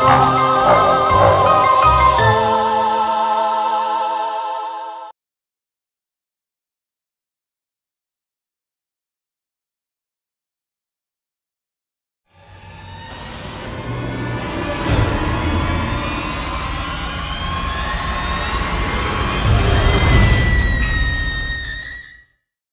Thanks.